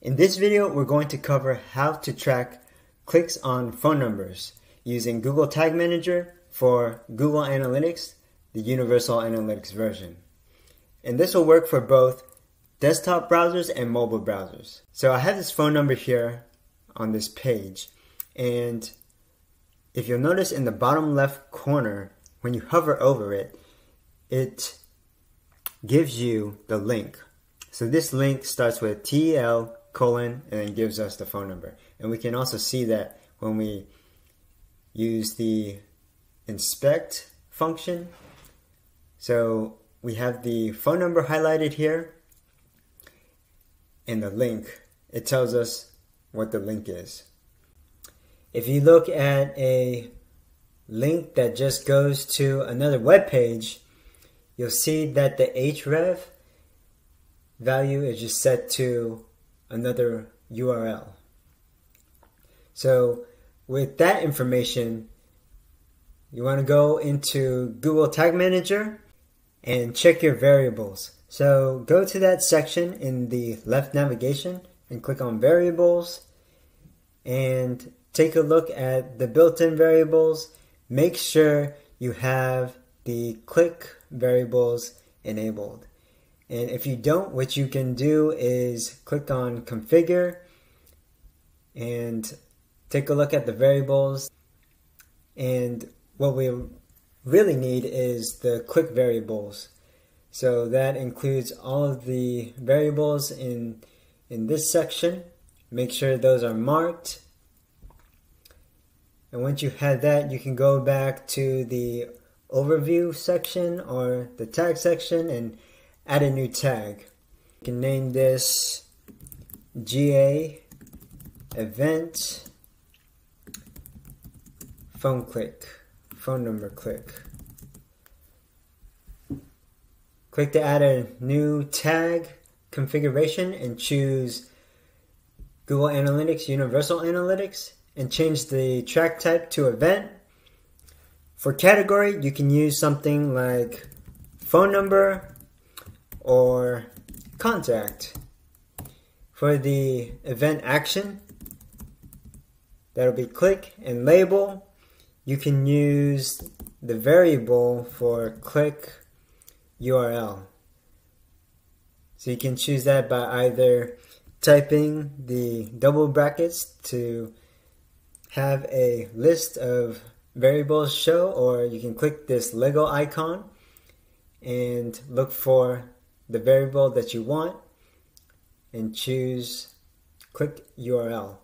In this video, we're going to cover how to track clicks on phone numbers using Google Tag Manager for Google Analytics, the Universal Analytics version. And this will work for both desktop browsers and mobile browsers. So I have this phone number here on this page, and if you'll notice in the bottom left corner, when you hover over it, it gives you the link. So this link starts with TL colon and then gives us the phone number. And we can also see that when we use the inspect function. So we have the phone number highlighted here and the link. It tells us what the link is. If you look at a link that just goes to another web page, you'll see that the href value is just set to another URL. So with that information, you want to go into Google Tag Manager and check your variables. So go to that section in the left navigation and click on variables and take a look at the built-in variables. Make sure you have the click variables enabled. And if you don't, what you can do is click on configure and take a look at the variables. And what we really need is the click variables. So that includes all of the variables in, in this section. Make sure those are marked. And once you have that, you can go back to the overview section or the tag section and add a new tag. You can name this GA event phone click, phone number click. Click to add a new tag configuration and choose Google Analytics Universal Analytics and change the track type to event. For category, you can use something like phone number or contact. For the event action, that'll be click and label. You can use the variable for click URL. So you can choose that by either typing the double brackets to have a list of variables show or you can click this Lego icon and look for the variable that you want and choose click URL.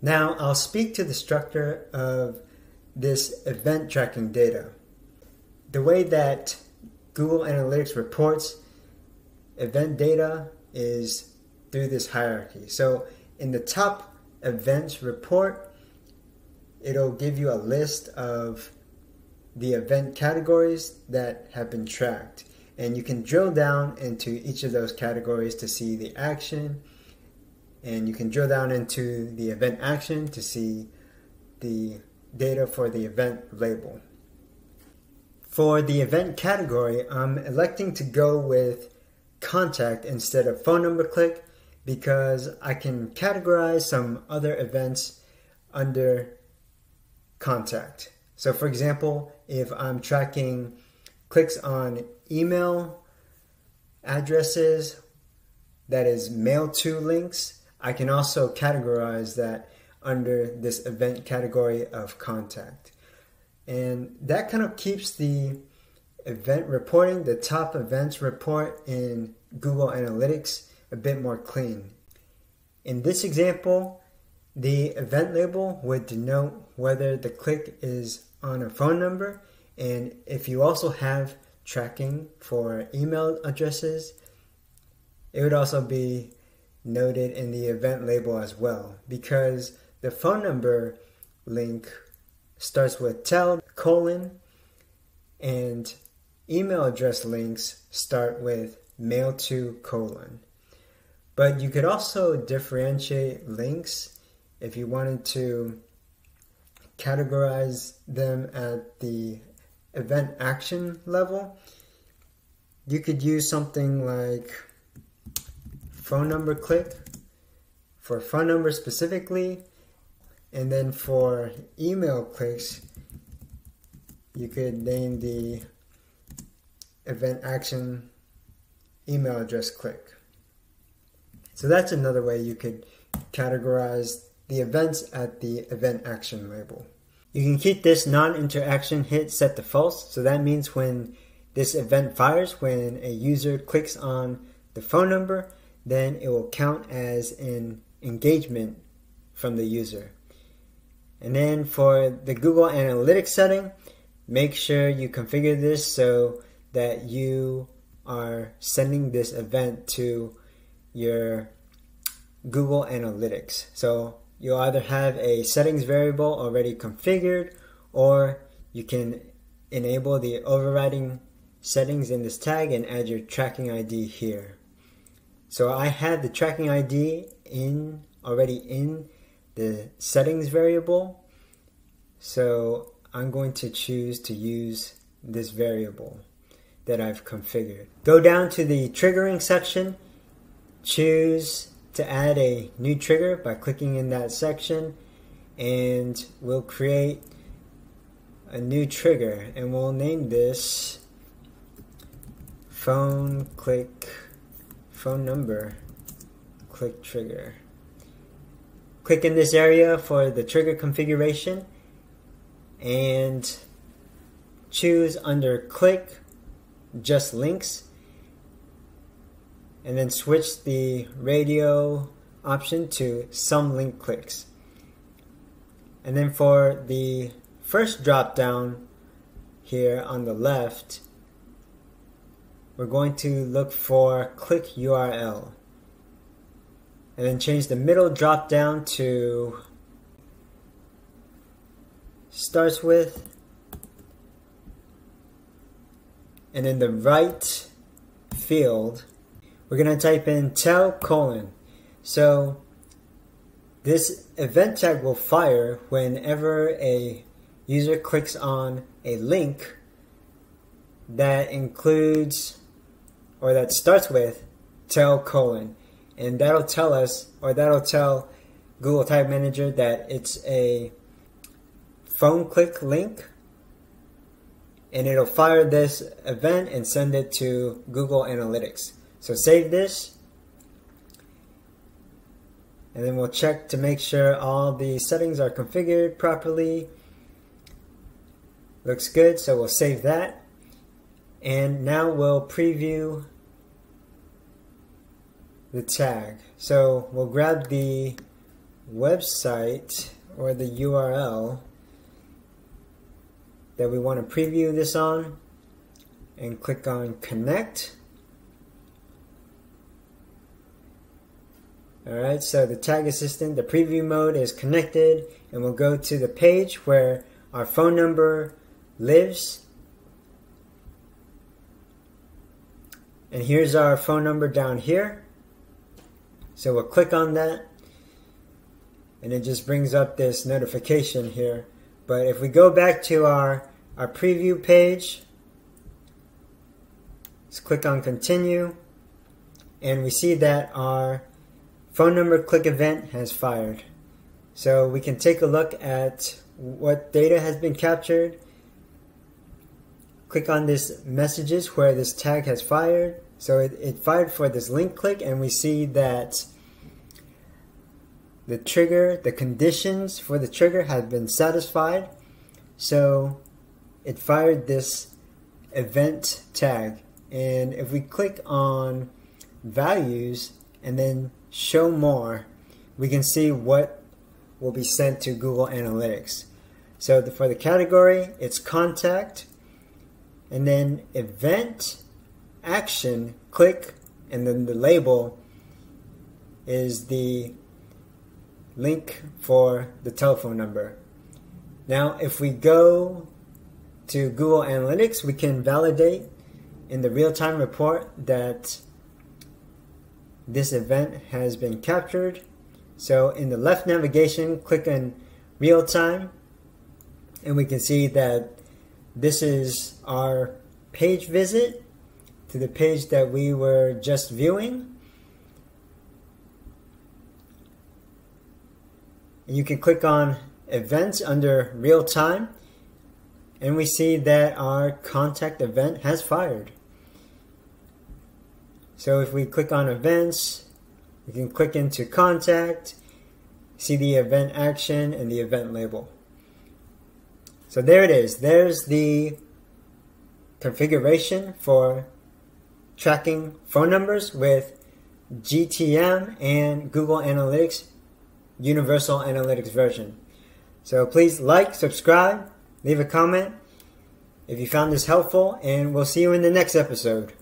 Now I'll speak to the structure of this event tracking data. The way that Google Analytics reports event data is through this hierarchy. So in the top events report, it'll give you a list of the event categories that have been tracked. And you can drill down into each of those categories to see the action. And you can drill down into the event action to see the data for the event label. For the event category, I'm electing to go with contact instead of phone number click because I can categorize some other events under contact. So for example, if I'm tracking clicks on email addresses, that is mailto links, I can also categorize that under this event category of contact. And that kind of keeps the event reporting, the top events report in Google Analytics, a bit more clean. In this example, the event label would denote whether the click is on a phone number and if you also have tracking for email addresses, it would also be noted in the event label as well because the phone number link starts with tel colon and email address links start with mailto colon. But you could also differentiate links if you wanted to categorize them at the event action level, you could use something like phone number click for phone number specifically, and then for email clicks, you could name the event action email address click. So that's another way you could categorize the events at the event action label. You can keep this non-interaction hit set to false. So that means when this event fires, when a user clicks on the phone number, then it will count as an engagement from the user. And then for the Google Analytics setting, make sure you configure this so that you are sending this event to your Google Analytics. So you'll either have a settings variable already configured or you can enable the overriding settings in this tag and add your tracking ID here. So I have the tracking ID in already in the settings variable. So I'm going to choose to use this variable that I've configured. Go down to the triggering section, choose to add a new trigger by clicking in that section and we'll create a new trigger and we'll name this phone click phone number click trigger. Click in this area for the trigger configuration and choose under click just links and then switch the radio option to some link clicks. And then for the first drop down here on the left, we're going to look for click URL. And then change the middle drop down to starts with and in the right field we're going to type in tel colon. So this event tag will fire whenever a user clicks on a link that includes or that starts with tel colon. And that'll tell us or that'll tell Google Tag Manager that it's a phone click link and it'll fire this event and send it to Google Analytics. So save this. And then we'll check to make sure all the settings are configured properly. Looks good, so we'll save that. And now we'll preview the tag. So we'll grab the website or the URL that we want to preview this on and click on connect. Alright, so the tag assistant, the preview mode is connected and we'll go to the page where our phone number lives. And here's our phone number down here. So we'll click on that and it just brings up this notification here. But if we go back to our, our preview page, let's click on continue and we see that our phone number click event has fired. So we can take a look at what data has been captured. Click on this messages where this tag has fired. So it, it fired for this link click and we see that the trigger, the conditions for the trigger have been satisfied. So it fired this event tag. And if we click on values and then show more, we can see what will be sent to Google Analytics. So the, for the category, it's contact, and then event, action, click, and then the label is the link for the telephone number. Now, if we go to Google Analytics, we can validate in the real-time report that this event has been captured. So in the left navigation, click on real time and we can see that this is our page visit to the page that we were just viewing. And you can click on events under real time and we see that our contact event has fired. So if we click on events, we can click into contact, see the event action and the event label. So there it is. There's the configuration for tracking phone numbers with GTM and Google Analytics Universal Analytics version. So please like, subscribe, leave a comment if you found this helpful, and we'll see you in the next episode.